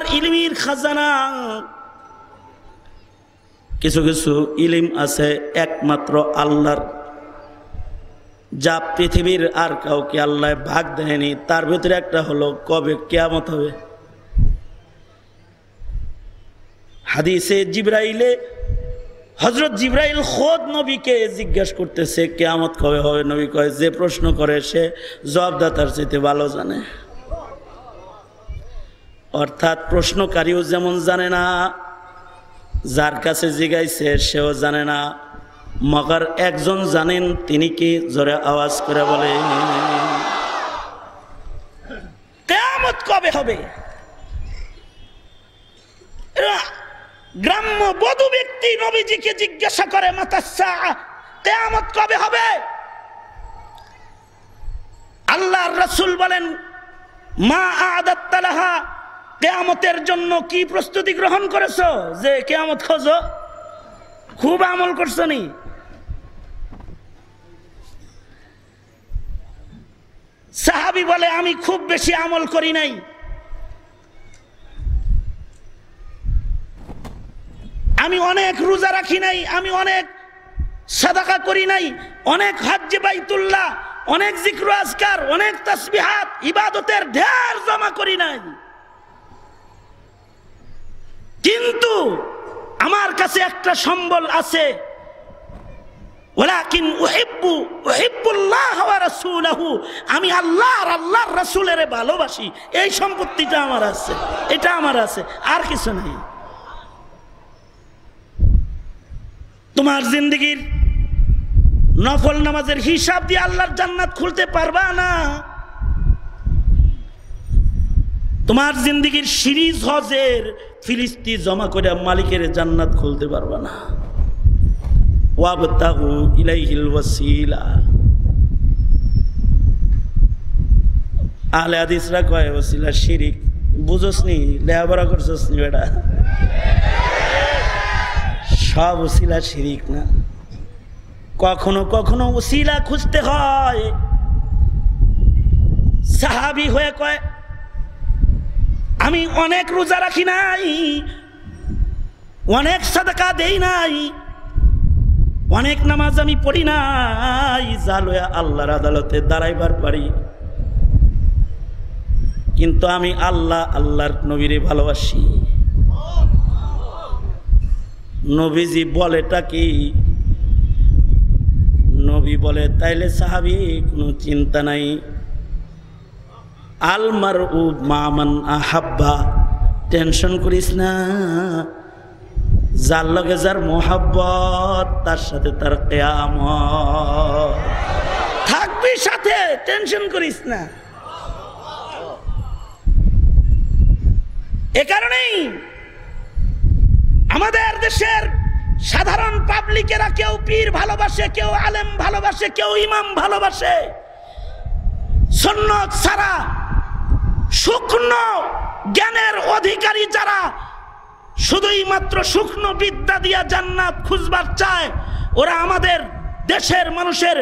আল্লাহর ইলমির খাজানা। কিছু কিছু ইলিম আছে, একমাত্র আল্লাহর। যা পৃথিবীর আর কাউকে আল্লাহ ভাগ দেয়নি, তার ভিতরে একটা হলো কবে কেয়ামত হবে। হাদিসে জিব্রাইলে হজরত জিব্রাইল খোদ নবীকে জিজ্ঞাসা করতেছে, কেয়ামত কবে হবে? নবী কয়, যে প্রশ্ন করে সে জবাবদাতার চাইতে ভালো জানে। অর্থাৎ প্রশ্নকারীও যেমন জানে না, যার কাছে জিগাইছে সেও জানে না। মগর একজন জানেন, তিনি কি জোরে আওয়াজ করে বলে, কেয়ামত কবে হবে? গ্রাম্য বধু ব্যক্তি নবীজিকে জিজ্ঞাসা করে মাতাসা কেয়ামত কবে হবে? আল্লাহর রসুল বলেন, মা আদাত্তালাহা কেয়ামতের জন্য কি প্রস্তুতি গ্রহণ করেছ? যে কেয়ামত খোঁজো। খুব আমল করছ নি। সাহাবি বলে, আমি খুব বেশি আমল করি নাই। আমি অনেক রোজা রাখি নাই, আমি অনেক সাদাকা করি নাই, অনেক হজ্জে বাইতুল্লাহ, অনেক জিক্র আজকার, অনেক তসবিহাত, ইবাদতের ঢের জমা করি নাই। কিন্তু আমার কাছে একটা সম্বল আছে। আমি আল্লাহ আর আল্লাহর রাসূলের ভালোবাসি। এই সম্পত্তিটা আমার আছে, এটা আমার আছে, আর কিছু নাই। তোমার জিন্দগির নফল নামাজের হিসাব দিয়ে আল্লাহর জান্নাত খুলতে পারবা না? তোমার জিন্দগির সিরিজ হজের ফিলিস্তি জমা করে মালিকের জান্নাত খুলতে পারবে না। ওয়াবতাহু ইলাইহিল ওয়াসিলা। আহলে হাদিসরা কয়, ওসিলা শিরিক, বুঝোস নি, লেহাপড়া করছস নি বেটা? সব ওসিলা শিরিক না। কখনো কখনো ওসিলা খুঁজতে হয়। সাহাবি হয়ে কয় আমি অনেক রোজা রাখি নাই, অনেক সাদাকা দেই নাই, অনেক নামাজ আমি পড়ি নাই জালোয়া আল্লাহর আদালতে দাঁড়াইবার পারি। কিন্তু আমি আল্লাহ, আল্লাহর নবীরে ভালোবাসি। নবীজি বলেটা কি? নবী বলে, তাইলে সাহাবি, কোনো চিন্তা নাই। আলমার উ মামান আহাব্বা। টেনশন করিস না। যার লগে যার মোহাব্বত, তার সাথে তার কেয়াম থাকবি সাথে, টেনশন করিস না। এ কারণেই আমাদের দেশের সাধারণ পাবলিকেরা কেউ পীর ভালোবাসে, কেউ আলেম ভালোবাসে, কেউ ইমাম ভালোবাসে। সন্ন্যত ছাড়া শুকনো জ্ঞানের অধিকারী যারা শুধুই মাত্র শুকনো বিদ্যা দিয়া জান্নাত খুঁজবার চায়, ওরা আমাদের দেশের মানুষের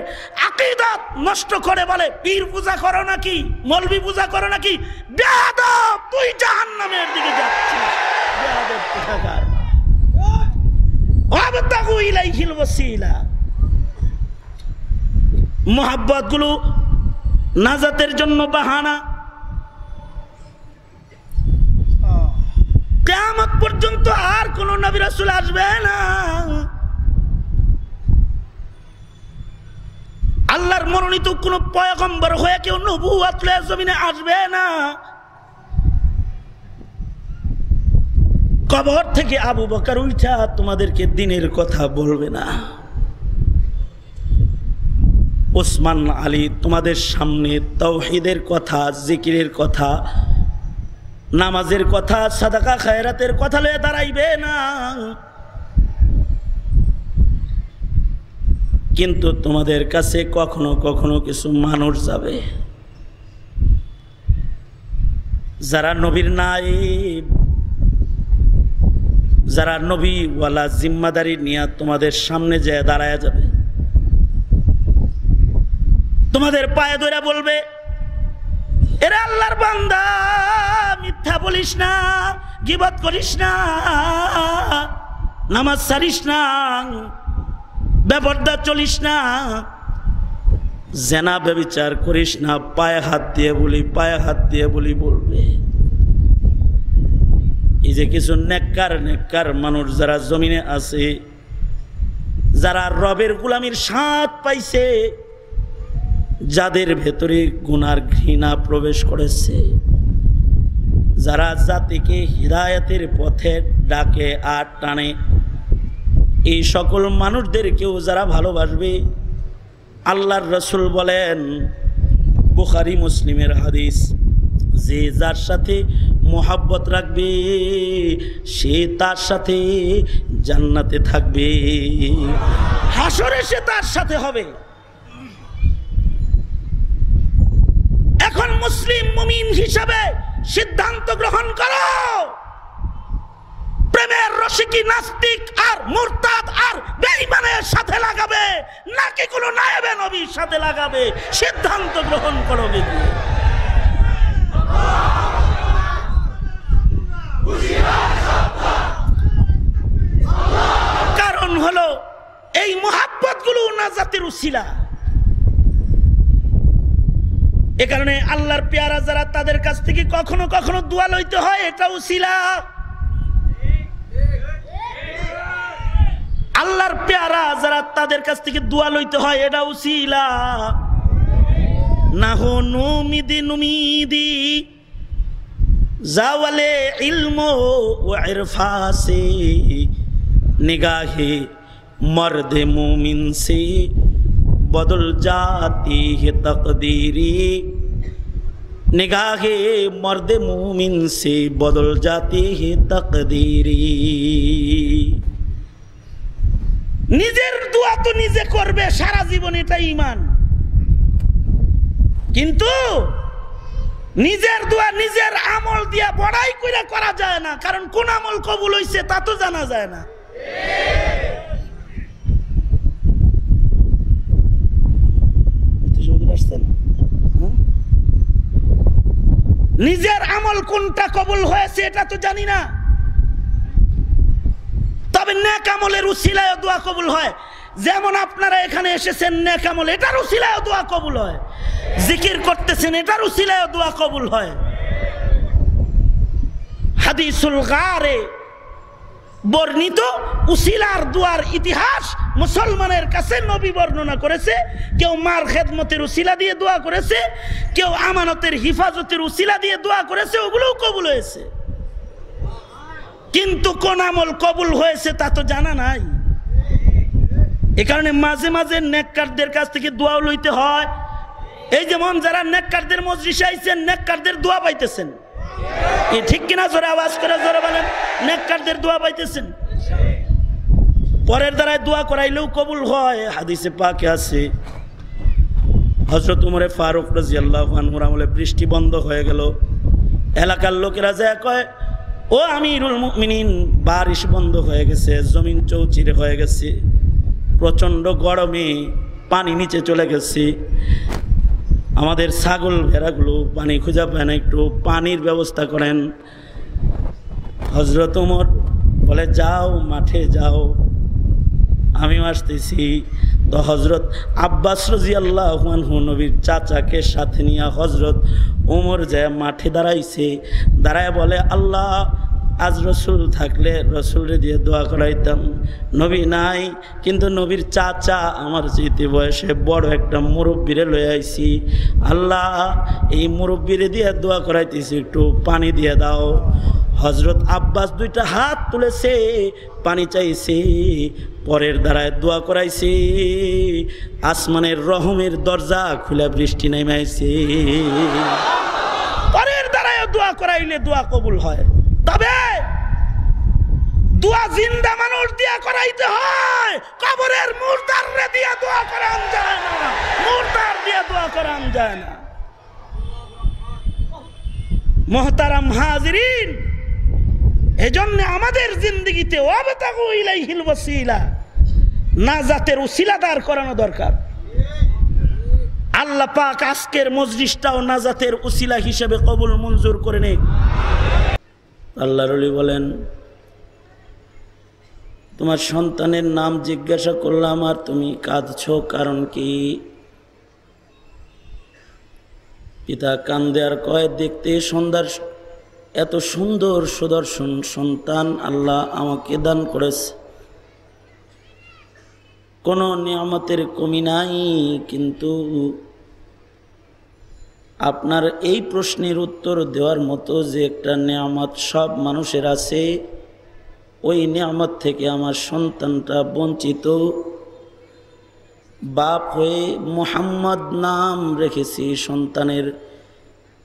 আকিদাত নষ্ট করে বলে, পীর পূজা করো নাকি মলবি পূজা করো নাকি তুই জাহান্নামের দিকে যাচ্ছিস। মোহাব্বতগুলো নাজাতের জন্য বাহানা কেয়ামত পর্যন্ত আর কোন নবী রাসূল আসবে না। আল্লাহর মনোনীত কোন পয়গম্বর হয়ে কেউ নবুয়াত জমিনে আসবে না। কবর থেকে আবু বকার উঠা তোমাদেরকে দিনের কথা বলবে না। ওসমান আলী তোমাদের সামনে তৌহিদের কথা, জিকিরের কথা নামাজের কথা, সাদাকা খায়রাতের কথা লয়ে দাঁড়াইবে না। কিন্তু তোমাদের কাছে কখনো কখনো কিছু মানুষ যাবে। যারা নবীর নাই যারা নবী ওয়ালা জিম্মাদারি নিয়ে তোমাদের সামনে যে দাঁড়ায় যাবে। তোমাদের পায়ে ধরে বলবে এরা আল্লাহর বান্দা, মিথ্যা বলিস না, গিবত করিস না, নামাজ সারিস না ব্যবহারদা চলিস না, জেনা ব্যবিচার করিস না, পায়ে হাত দিয়ে বলি, পায়ে হাত দিয়ে বলি বলবে। এই যে কিছু নেককার নেককার মানুষ যারা জমিনে আছে, যারা রবের গুলামির স্বাদ পাইছে যাদের ভেতরে গুনার ঘৃণা প্রবেশ করেছে, যারা জাতিকে হৃদায়তের পথে ডাকে আর টানে, এই সকল মানুষদেরকেও যারা ভালোবাসবে, আল্লাহর রসুল বলেন, বুখারি মুসলিমের হাদিস, যে যার সাথে মোহাব্বত রাখবে, সে তার সাথে জান্নাতে থাকবে। হাসরে সে তার সাথে হবে। এখন মুসলিম মুমিন হিসাবে সিদ্ধান্ত গ্রহণ করো। প্রেমের রসিকি নাস্তিক আর মুরতাদ আর বেঈমানের সাথে লাগাবে, নাকি কোনো নায়েবে নবীর সাথে লাগাবে? সিদ্ধান্ত গ্রহণ করো বেদি কারণ হলো, এই মোহাব্বতগুলো নাজাতের উসিলা। এ কারণে আল্লাহর পেয়ারা যারা তাদের কাছ থেকে কখনো কখনো দোয়া লইতে হয় এটাও শিলা আল্লাহর পেয়ারা যারা তাদের কাছ থেকে দোয়া লইতে হয় এটাও শিলা না নুমিদি নুমিদি জাওয়ালে ইলম ও ইরফাসে, নিগাহে মর্দে মুমিন সে বদল জাতি হে তকদিরি। নিগাহে মর্দে মুমিন সে বদল জাতি হে তকদিরি। নিজের দোয়া তো নিজে করবে, সারা জীবন এটা ইমান কিন্তু নিজের দোয়া, নিজের আমল দিয়া বড়াই করে করা যায় না, কারণ কোন আমল কবুল হইছে তা তো জানা যায় না। নিজের আমল কোনটা কবুল হয়েছে এটা তো জানি না। তবে নেক আমলের উশিলায় দোয়া কবুল হয়। যেমন আপনারা এখানে এসেছেন, নেক আমল, এটার উশিলায় দোয়া কবুল হয়। জিকির করতেছেন, এটার উশিলায় দোয়া কবুল হয়। হাদিসুল গারে বর্ণিত উসিলার দুয়ার ইতিহাস মুসলমানের কাছে নবী বর্ণনা করেছে। কেউ মার খেদমতের উসিলা দিয়ে দোয়া করেছে, কেউ আমানতের হিফাজতের উসিলা দিয়ে দোয়া করেছে, ওগুলোও কবুল হয়েছে। কিন্তু কোন আমল কবুল হয়েছে তা তো জানা নাই। এ কারণে মাঝে মাঝে নেককারদের কাছ থেকে দোয়াও লইতে হয়। এই যেমন যারা নেককারদের মজলিসে আইছেন, নেককারদের দোয়া পাইতেছেন। ঠিক কিনা জোরে আওয়াজ করে জোরে বলেন, নেককারদের দোয়া পাইতেছেন। পরের দ্বারায় দোয়া করাইলেও কবুল হয়, হাদিসে পাকে আছে। হজরত উমরে ফারুক রাজি আল্লাহ আমলে বৃষ্টি বন্ধ হয়ে গেল। এলাকার লোকেরা যা কয়, ও আমিরুল মুমিনিন, বারিশ বন্ধ হয়ে গেছে, জমিন চৌচিরে হয়ে গেছে। প্রচণ্ড গরমে পানি নিচে চলে গেছে। আমাদের ছাগল ভেড়াগুলো পানি খুঁজে পায় না, একটু পানির ব্যবস্থা করেন। হজরত উমর বলে, যাও, মাঠে যাও। আমিও আসতেছি তো হজরত আব্বাস রাজি আল্লাহ নবীর চাচাকে সাথে নিয়ে হজরত উমর যায় মাঠে দাঁড়াইছে, দাঁড়ায় বলে, আল্লাহ আজ রসুল থাকলে রসুলরে দিয়ে দোয়া করাইতাম। নবী নাই, কিন্তু নবীর চাচা আমার স্মৃতি বয়সে বড় একটা মুরব্বীরে লয়ে আইছি। আল্লাহ, এই মুরব্বীরে দিয়ে দোয়া করাইতেছি, একটু পানি দিয়ে দাও। হজরত আব্বাস দুইটা হাত তুলেছে, পানি চাইছে, পরের দ্বারায় দোয়া করাইছে। আসমানের রহমের দরজা খুলে বৃষ্টি নেমাইছে। পরের দ্বারায় দোয়া করাইলে দোয়া কবুল হয়। তবে দোয়া জিন্দা মানুষ দিয়া করাইতে হয়। কবরের মুর্দার দিয়া দোয়া করান যায় না। মুর্দার দিয়া দোয়া করান যায় না। মহতারাম হাজরিন, এজন্য আমাদের জিন্দগিতে অবতাগু ইলাইহিল ওয়াসিলা নাজাতের উসিলা দাঁড় করানো দরকার। আল্লাহ পাক আজকের মজলিসটাও নাজাতের উসিলা হিসেবে কবুল মঞ্জুর করে নে আল্লাহ রলি বলেন, তোমার সন্তানের নাম জিজ্ঞাসা করলাম আর তুমি কাঁদছ, কারণ কি? পিতা কান্দে আর কয়, দেখতে সন্ধ্যার এত সুন্দর সুদর্শন সন্তান আল্লাহ আমাকে দান করেছে। কোনো নিয়ামতের কমি নাই, কিন্তু আপনার এই প্রশ্নের উত্তর দেওয়ার মতো যে একটা নিয়ামত সব মানুষের আছে, ওই নিয়ামত থেকে আমার সন্তানটা বঞ্চিত। বাপ হয়ে মোহাম্মদ নাম রেখেছি সন্তানের,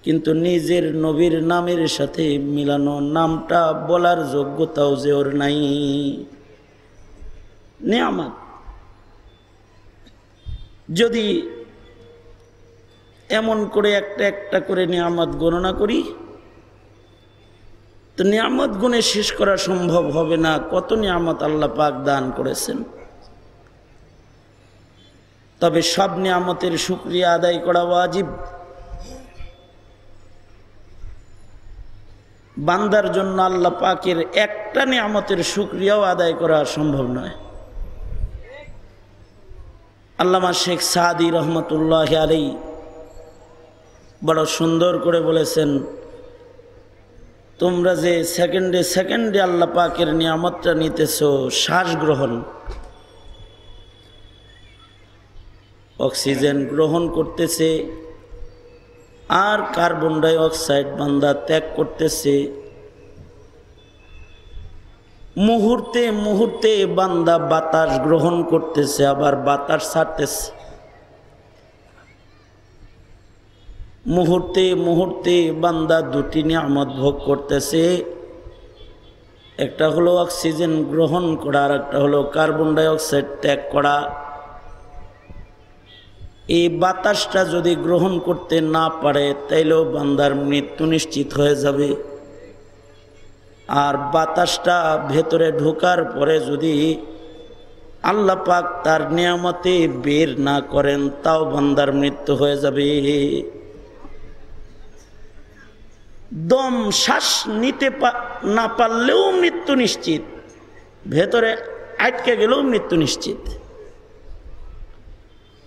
কিন্তু নিজের নবীর নামের সাথে মিলানো নামটা বলার যোগ্যতাও যে ওর নাই। নিয়ামত। যদি এমন করে একটা একটা করে নিয়ামত গণনা করি। তো নিয়ামত গুণে শেষ করা সম্ভব হবে না। কত নিয়ামত আল্লাহ পাক দান করেছেন। তবে সব নিয়ামতের শুক্রিয়া আদায় করা ওয়াজিব। বান্দার জন্য আল্লাহ পাকের একটা নিয়ামতের শুক্রিয়াও আদায় করা সম্ভব নয়। আল্লামা শেখ সাদি রহমতুল্লাহ আলী বড় সুন্দর করে বলেছেন, তোমরা যে সেকেন্ডে সেকেন্ডে আল্লাহ পাকের নিয়ামতটা নিতেছ, শ্বাস গ্রহণ। অক্সিজেন গ্রহণ করতেছে, আর কার্বন ডাই অক্সাইড বান্দা ত্যাগ করতেছে। মুহূর্তে মুহূর্তে বান্দা বাতাস গ্রহণ করতেছে, আবার বাতাস ছাড়তেছে। মুহূর্তে মুহূর্তে বান্দা দুটি নিয়ামত ভোগ করতেছে। একটা হলো অক্সিজেন গ্রহণ করা, আর একটা হলো কার্বন ডাইঅক্সাইড ত্যাগ করা। এই বাতাসটা যদি গ্রহণ করতে না পারে, তাইলেও বান্দার মৃত্যু নিশ্চিত হয়ে যাবে। আর বাতাসটা ভেতরে ঢোকার পরে যদি আল্লাহ পাক তার নিয়ামতে বের না করেন, তাও বান্দার মৃত্যু হয়ে যাবে। দম শ্বাস নিতে না পারলেও মৃত্যু নিশ্চিত। ভেতরে আটকে গেলেও মৃত্যু নিশ্চিত।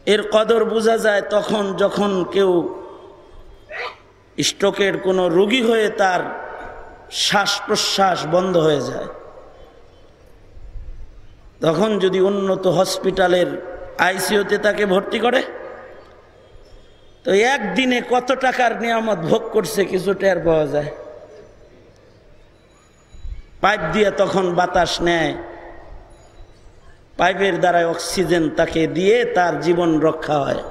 এর কদর বোঝা যায় তখন যখন কেউ স্ট্রোকের কোনো রোগী হয়ে তার শ্বাস প্রশ্বাস বন্ধ হয়ে যায়। তখন যদি উন্নত হসপিটালের আইসিওতে তাকে ভর্তি করে তো একদিনে কত টাকার নিয়ামত ভোগ করছে কিছু টের পাওয়া যায়। পাইপ দিয়ে তখন বাতাস নেয়। পাইপের দ্বারায় অক্সিজেন তাকে দিয়ে তার জীবন রক্ষা হয়।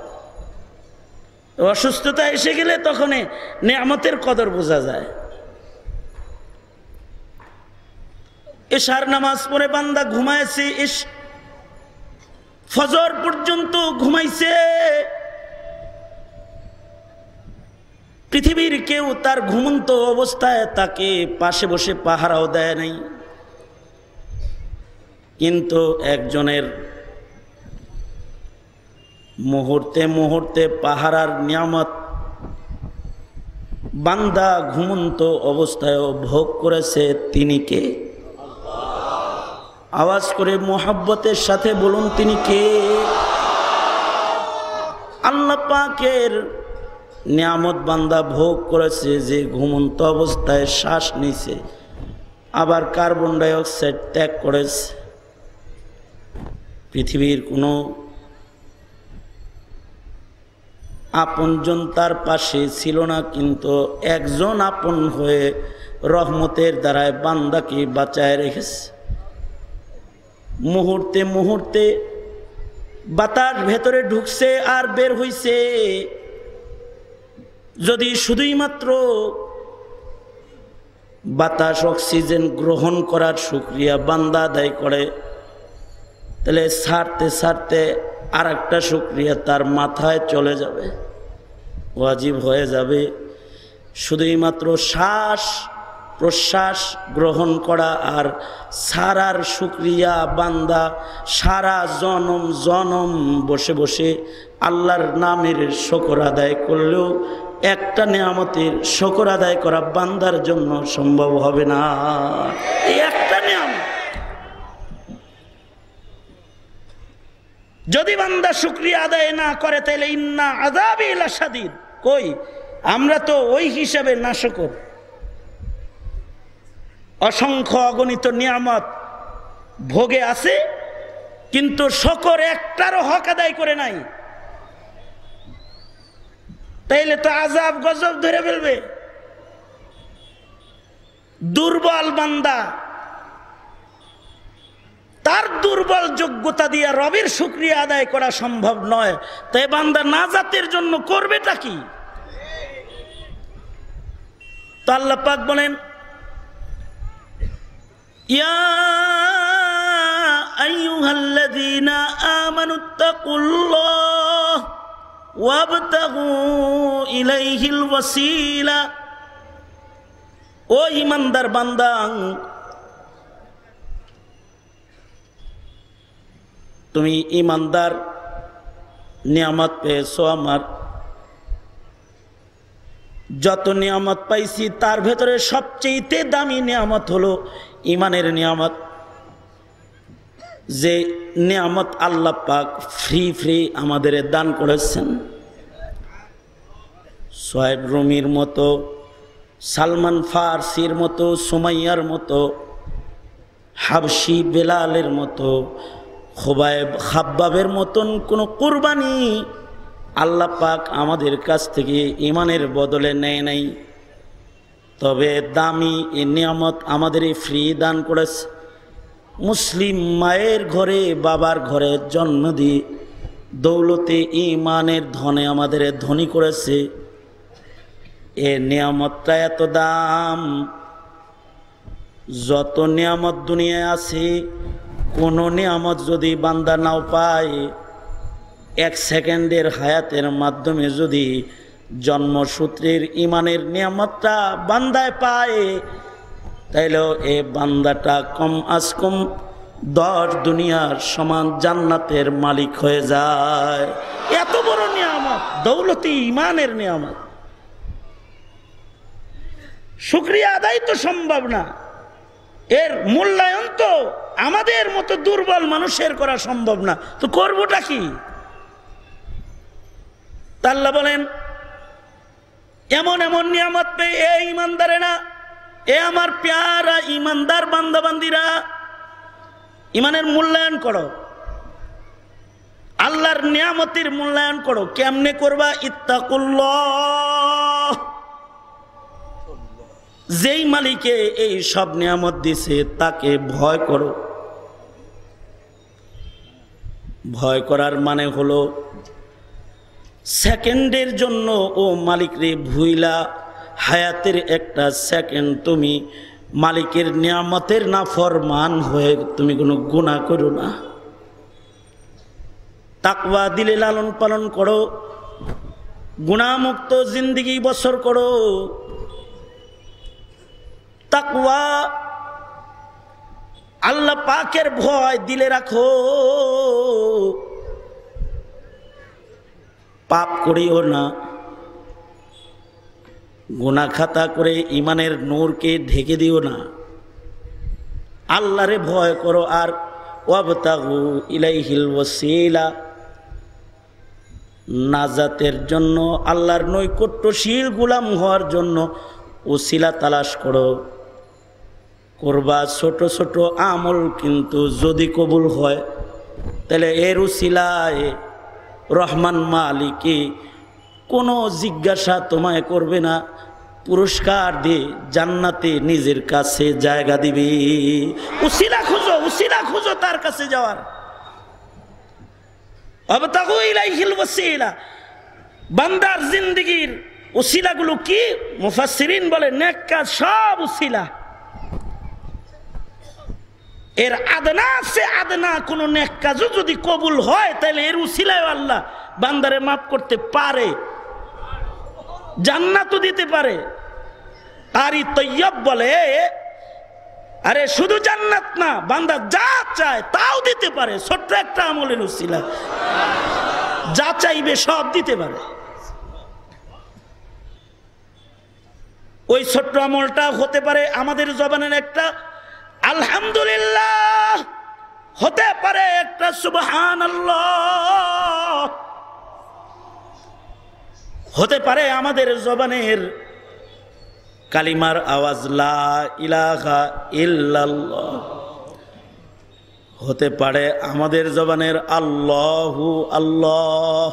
অসুস্থতা এসে গেলে তখন নিয়ামতের কদর বোঝা যায়। এশার নামাজ পড়ে বান্দা ঘুমাইছে ফজর পর্যন্ত ঘুমাইছে। পৃথিবীর কেউ তার ঘুমন্ত অবস্থায় তাকে পাশে বসে পাহারাও দেয় নাই। কিন্তু একজনের মুহূর্তে মুহূর্তে পাহারার নিয়ামত বান্দা ঘুমন্ত অবস্থায়ও ভোগ করেছে তিনি কে? আওয়াজ করে মোহাব্বতের সাথে বলুন তিনি কে? আল্লাহ পাকের নিয়ামত বান্দা ভোগ করেছে যে ঘুমন্ত অবস্থায় শ্বাস নিছে আবার কার্বন ডাইঅক্সাইড ত্যাগ করেছে। পৃথিবীর কোনো আপনজন তার পাশে ছিল না, কিন্তু একজন আপন হয়ে রহমতের দ্বারায় বান্দাকে বাঁচায় রেখেছে। মুহূর্তে মুহূর্তে বাতাস ভেতরে ঢুকছে আর বের হইছে। যদি শুধুই মাত্র বাতাস অক্সিজেন গ্রহণ করার সুক্রিয়া বান্দা আদায় করে, তাহলে ছাড়তে ছাড়তে আর একটা সুক্রিয়া তার মাথায় চলে যাবে, ওয়াজিব হয়ে যাবে। শুধুই মাত্র শ্বাস প্রশ্বাস গ্রহণ করা আর সারার সুক্রিয়া বান্দা সারা জনম জনম বসে বসে আল্লাহর নামের শকর আদায় করলেও একটা নিয়ামতের শকর আদায় করা বান্দার জন্য সম্ভব হবে না। এই একটা নিয়ামত। যদি বান্দা শুক্রিয়া আদায় না করে, তাহলে ইন্না আদাবি লাসাদিদ কই? আমরা তো ওই হিসাবে না শকর। অসংখ্য অগণিত নিয়ামত ভোগে আছে, কিন্তু শকর একটারও হক আদায় করে নাই। তাইলে তো আজাব গজব ধরে ফেলবে। দুর্বল বান্দা। তার দুর্বল যোগ্যতা দিয়ে রবের শুক্রিয়া আদায় করা সম্ভব নয়। তাই বান্দা নাজাতের জন্য করবেটা কি? তো আল্লাহ পাক বলেন, ইয়া আইয়ুহাল্লাযীনা আমানুত্তাকুল্লাহ ও ইমানদার বান্দা, তুমি ইমানদার নিয়ামত পেয়েছ আমার। যত নিয়ামত পাইছি, তার ভেতরে সবচেয়ে দামি নিয়ামত হলো ইমানের নিয়ামত। যে নিয়ামত আল্লাহ পাক ফ্রি ফ্রি আমাদের দান করেছেন। সোয়েব রুমির মতো, সালমান ফারসির মতো, সুমাইয়ার মতো হাবসি বেলালের মতো খোবায়েব খাব্বাবের মতন কোনো কোরবানি আল্লাহ পাক আমাদের কাছ থেকে ইমানের বদলে নেয় নাই। তবে দামি এ নিয়ামত আমাদের ফ্রি দান করেছে। মুসলিম মায়ের ঘরে, বাবার ঘরে জন্ম দিয়ে দৌলতে ইমানের ধনে আমাদের ধনী করেছে। এ নিয়ামতটা এত দাম, যত নিয়ামত দুনিয়ায় আছে, কোনো নিয়ামত যদি বান্দা নাও পায়, এক সেকেন্ডের হায়াতের মাধ্যমে যদি জন্মসূত্রের ইমানের নিয়ামতটা বান্দায় পায় তাইলে এ বান্দাটা কম আজ কম দশ দুনিয়ার সমান জান্নাতের মালিক হয়ে যায়। এত বড় নিয়ামত, দৌলতি, ইমানের নিয়ামত। শুক্রিয়া আদায় তো সম্ভব না। এর মূল্যায়ন তো আমাদের মতো দুর্বল মানুষের করা সম্ভব না। তো করবোটা কি? তাল্লা বলেন, এমন এমন নিয়ামত পেয়ে, এ ইমানদারে না এ আমার প্যারা ইমানদার বান্দাবান্দিরা, ইমানের মূল্যায়ন করো। আল্লাহর নিয়ামতির মূল্যায়ন করো। কেমনে করবা? ইত্তাকুল্লাহ। যেই মালিকে এই সব নিয়ামত দিছে, তাকে ভয় করো। ভয় করার মানে হলো, সেকেন্ডের জন্য ও মালিক রে ভুইলা হায়াতের একটা সেকেন্ড তুমি মালিকের নিয়ামতের না ফরমান হয়ে তুমি কোনো গুণা করো না। তাকওয়া দিলে লালন পালন করো গুণামুক্ত জিন্দিগি বছর করো। তাকওয়া আল্লাহ পাকের ভয় দিলে রাখো। পাপ করিও না। গোনা খাতা করে ইমানের নূরকে ঢেকে দিও না। আল্লাহরে ভয় করো আর ওয়াবতাগু নাজাতের জন্য, আল্লাহর নৈকট্যশীল গুলাম হওয়ার জন্য ওসিলা তালাশ করো। করবা ছোট ছোট আমল কিন্তু যদি কবুল হয়, তাহলে এর উসিলায় রহমান মালিকে কোনো জিজ্ঞাসা তোমায় করবে না। পুরস্কার দিয়ে জান্নাতে নিজের কাছে জায়গা দিবে। উসিলা খুঁজো উসিলা খুঁজো তার কাছে যাওয়ার। বান্দার জিন্দিগির উসিলাগুলো কি? মুফাসসিরিন বলে, নেক কাজ সব উসিলা। এর আদনা সে আদনা, কোন নেক কাজও যদি কবুল হয়, তাহলে এর উসিলায় আল্লাহ বান্দারে মাফ করতে পারে। জান্নাতও দিতে পারে। আরই তৈয়ব বলে, আরে শুধু জান্নাত না, বান্দা যা চায় তাও দিতে পারে। ছোট্ট একটা আমলের উসিলা। যা চাইবে সব দিতে পারে। ওই ছোট্ট আমলটা হতে পারে আমাদের জবানের একটা আলহামদুলিল্লাহ। হতে পারে একটা সুবহান হতে পারে আমাদের জবানের কালিমার আওয়াজ, লা ইলাহা ইল্লাল্লাহ। হতে পারে আমাদের জবানের আল্লাহু আল্লাহ।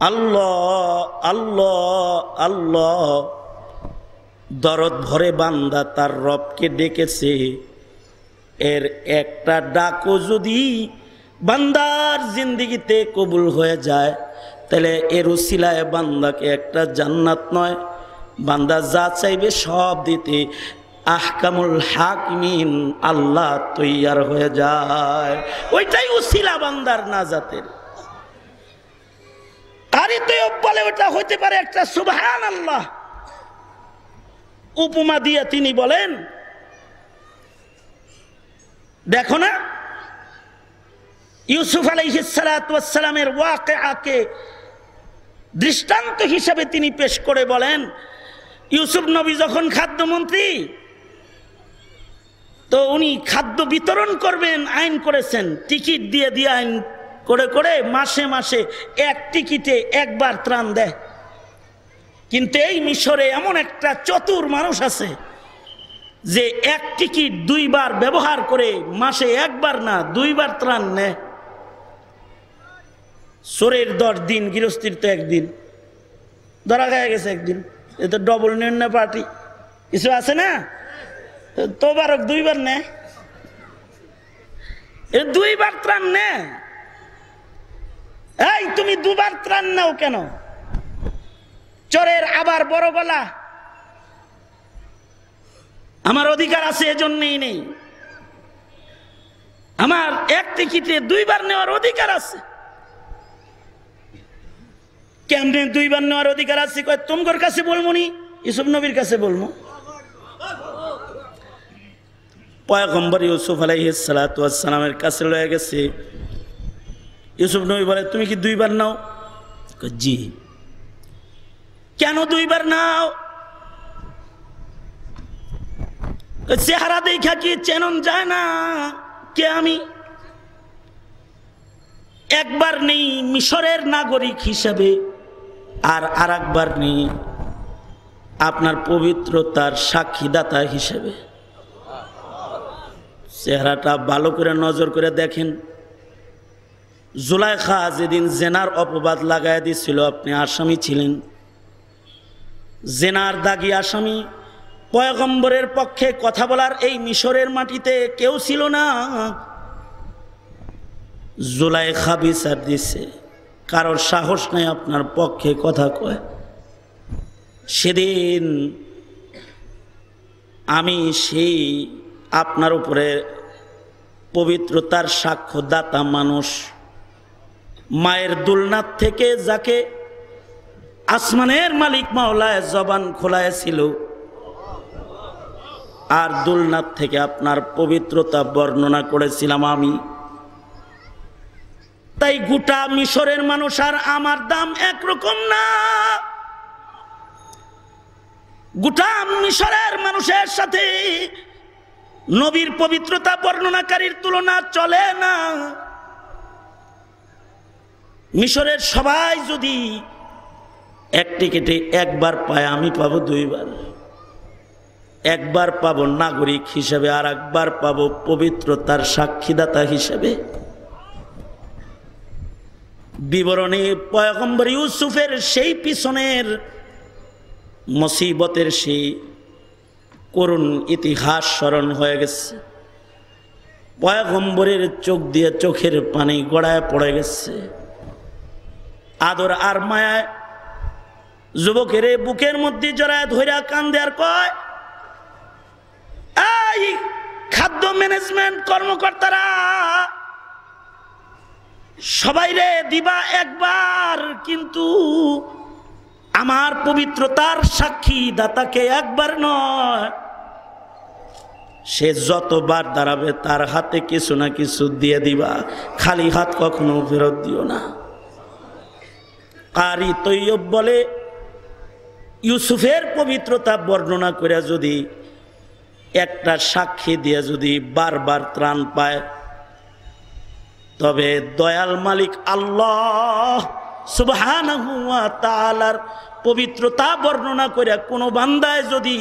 আল্লাহ আল্লাহ আল্লাহ। দরদ ভরে বান্দা তার রবকে ডেকেছে। এর একটা ডাকও যদি বান্দার জিন্দিগিতে কবুল হয়ে যায় তাহলে এর উসিলায় বান্দাকে একটা জান্নাত নয়। বান্দা যা চাইবে সব দিতে। আহকামুল হাকিমিন, আল্লাহ তৈয়ার হয়ে যায়। ওইটাই উসিলা বান্দার নাজাতের আরে তৈব বলে ওটা হইতে পারে একটা সুবহান আল্লাহ উপমা দিয়ে তিনি বলেন, দেখো না, ইউসুফ আলাইহিসালামের ওয়াকে আকে দৃষ্টান্ত হিসাবে তিনি পেশ করে বলেন, ইউসুফ নবী যখন খাদ্যমন্ত্রী, তো উনি খাদ্য বিতরণ করবেন, আইন করেছেন, টিকিট দিয়ে দিয়ে আইন করে করে মাসে মাসে এক টিকিটে একবার ত্রাণ দেয়। কিন্তু এই মিশরে এমন একটা চতুর মানুষ আছে যে এক টিকিট দুইবার ব্যবহার করে মাসে একবার না, দুইবার ত্রাণ নেয়। সোরের দশ দিন, গৃহস্থির তো একদিন। ধরা গায়ে গেছে একদিন। এ তো ডবল নির্ণ পার্টি কিছু আছে না? তো তোবার দুইবার নে। এ দুইবার ত্রাণ নে। এই, তুমি দুবার ত্রাণ নাও কেন? চোরের আবার বড় গলা। আমার অধিকার আছে, এজন্যই নেই। আমার এক টিকিটে দুইবার নেওয়ার অধিকার আছে। কেমনে দুইবার নেওয়ার অধিকার আছে? কয়, তোমার কাছে বলব নি? ইসুফ নবীর কাছে বলব। পয়গম্বর ইউসুফ আলাইসালামের কাছে লয়ে গেছে। ইউসুফ নবী বলে, তুমি কি দুইবার নাও? জি। কেন দুইবার নাও? চেহারা দেখা কি চেনন যায় না? কে আমি? একবার নেই মিশরের নাগরিক হিসাবে আর আর একবার নেই আপনার পবিত্রতার সাক্ষীদাতা হিসেবে। চেহারাটা ভালো করে নজর করে দেখেন। জুলাইখা যেদিন জেনার অপবাদ লাগাই দিয়েছিল, আপনি আসামি ছিলেন। জেনার দাগি আসামি, পয়গম্বরের পক্ষে কথা বলার এই মিশরের মাটিতে কেউ ছিল না। জুলাইখা বিচার দিছে কারোর সাহস নেই আপনার পক্ষে কথা কয়। সেদিন আমি সেই আপনার উপরে পবিত্রতার সাক্ষ্য দাতা মানুষ, মায়ের দুলনাথ থেকে যাকে আসমানের মালিক মাওলায় জবান খোলায় আর দুলনাথ থেকে আপনার পবিত্রতা বর্ণনা করেছিলাম আমি। তাই গোটা মিশরের মানুষ আর আমার দাম একরকম না। গোটা মিশরের মানুষের সাথে নবীর পবিত্রতা বর্ণনাকারীর তুলনা চলে না। মিশরের সবাই যদি এক টিকিটে একবার পায়, আমি পাবো দুইবার। একবার পাবো নাগরিক হিসেবে আর একবার পাবো পবিত্রতার সাক্ষীদাতা হিসেবে। বিবরণী পয়গম্বর ইউসুফের সেই পিছনের মুসিবতের সেই করুণ ইতিহাস স্মরণ হয়ে গেছে। পয়গম্বরের চোখ দিয়ে চোখের পানি গড়ায় পড়ে গেছে। আদর আর মায়ায় যুবকের বুকের মধ্যে জড়ায় ধৈরা কান্দে আর কয়, এই খাদ্য ম্যানেজমেন্ট কর্মকর্তারা সবাই রে দিবা একবার, কিন্তু আমার পবিত্রতার সাক্ষী দাতাকে একবার নয়। সে যতবার দাঁড়াবে তার হাতে কিছু না কিছু দিয়ে দিবা, খালি হাত কখনো ফেরত দিও না। কারি তৈয়ব বলে, ইউসুফের পবিত্রতা বর্ণনা করে যদি একটা সাক্ষী দিয়ে যদি বারবার ত্রাণ পায় তবে দয়াল মালিক আল্লাহ সুবহান পবিত্রতা বর্ণনা করে কোনো বান্দায় যদি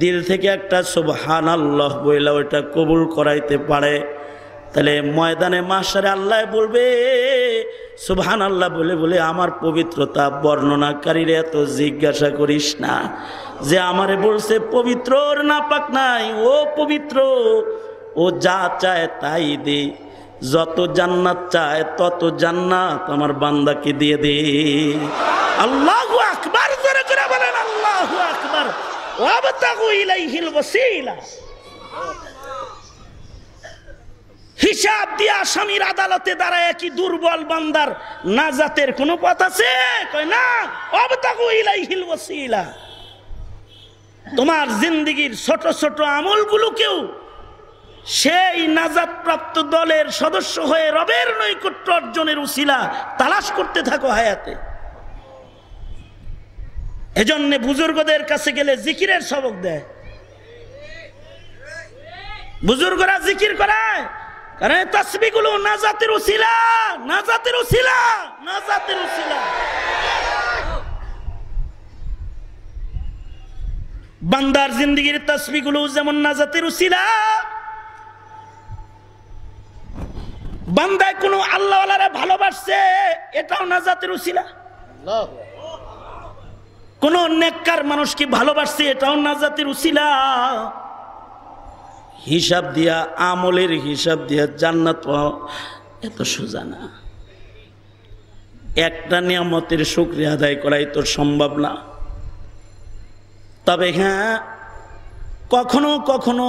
দিল থেকে একটা সুবহান আল্লাহ বইলা ওইটা কবুল করাইতে পারে, তাহলে ময়দানে মাসারে আল্লাহ বলবে সুবহান আল্লাহ বলে বলে আমার পবিত্রতা বর্ণনাকারীর এত জিজ্ঞাসা করিস না। যে আমারে বলছে পবিত্র না পাক নাই, ও পবিত্র, ও যা চায় তাই দে। যত জান্নাত চায় তত জান্নাত আমার বান্দাকে দিয়ে দে। আল্লাহ আকবার, জোরে করে বলেন, আল্লাহ আকবার। হিসাব দিয়ে আসামির আদালতে দাঁড়ায় কি দুর্বল বান্দার নাজাতের কোনো পথ আছে? কয় না। অবতাগু ইলাইহিল ওয়াসিলা। তোমার জিন্দগির ছোট ছোট আমলগুলোকেও সেই নাজাত প্রাপ্ত দলের সদস্য হয়ে রবের নৈকট্য অর্জনের উশিলা তালাশ করতে থাকো হায়াতে। এজন্য বুজুর্গদের কাছে গেলে জিকিরের সবক দেয়। বুজুর্গরা জিকির করায়, কারণ তসবিগুলো নাজাতের উসিলা নাজাতের উসিলা নাজাতের উসিলা। বান্দার জিন্দগির তসবিগুলো যেমন নাজাতের উসিলা বান্দায় কোনো আল্লাহওয়ালারা ভালোবাসছে এটাও নাজাতের উসিলা। কোন নেককার মানুষকে ভালোবাসছে এটাও নাজাতের উসিলা। হিসাব দিয়া আমলের হিসাব দিয়া জান্নাত এত সোজা না। একটা নিয়ামতের শুক্রিয়া আদায় করাই তো সম্ভব না। তবে হ্যাঁ কখনো কখনো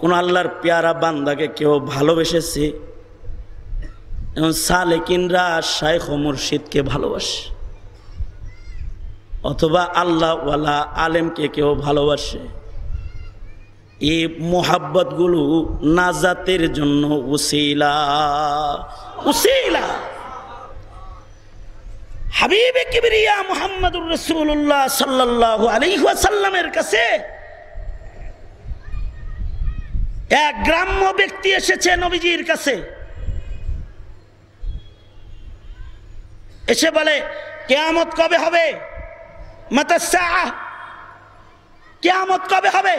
কোন আল্লাহর পেয়ারা বান্দাকে কেউ ভালোবেসেছে এবং সালেকিনরা শাইখ মুর্শিদকে ভালোবাসে। অথবা আল্লাহওয়ালা আলেমকে কেউ ভালোবাসে। এই মোহাব্বতগুলো নাজাতের জন্য উসিলা উসিলা। হাবিবে কিবরিয়া মুহাম্মদুর রাসূলুল্লাহ সাল্লাল্লাহু আলাইহি ওয়াসাল্লামের কাছে এক গ্রাম্য ব্যক্তি এসেছে নবীজির কাছে। এসে বলে, কেয়ামত কবে হবে? কেয়ামত কবে হবে?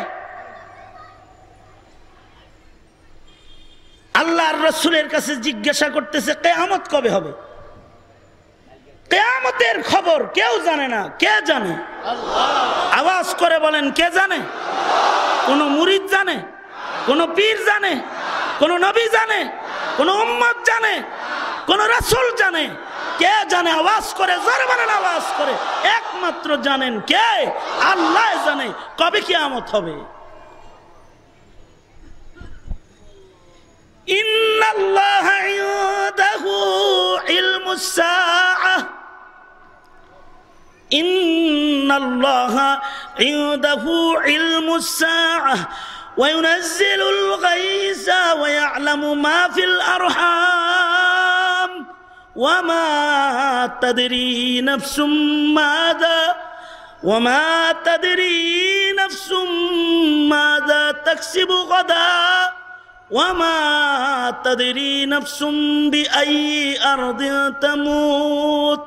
আল্লাহর রসুলের কাছে জিজ্ঞাসা করতেছে, কেয়ামত কবে হবে? কেয়ামতের খবর কেউ জানে না, কে জানে? আওয়াজ করে বলেন, কে জানে? কোন মুরিদ জানে? কোন পীর জানে? কোন নবী জানে? কোন উম্মত জানে? কোন রাসুল জানে? কে জানে আওয়াজ করে জোরে বলেন আওয়াজ করে একমাত্র জানেন কে আল্লাহ জানে কবে কিয়ামত হবে إن الله عنده علم الساعة إن الله عنده علم الساعة وينزل الغيث ويعلم ما في الأرحام وما تدري نفس ماذا وما تدري نفس ماذا تكسب غدا وما تدري نفس بأي أرض تموت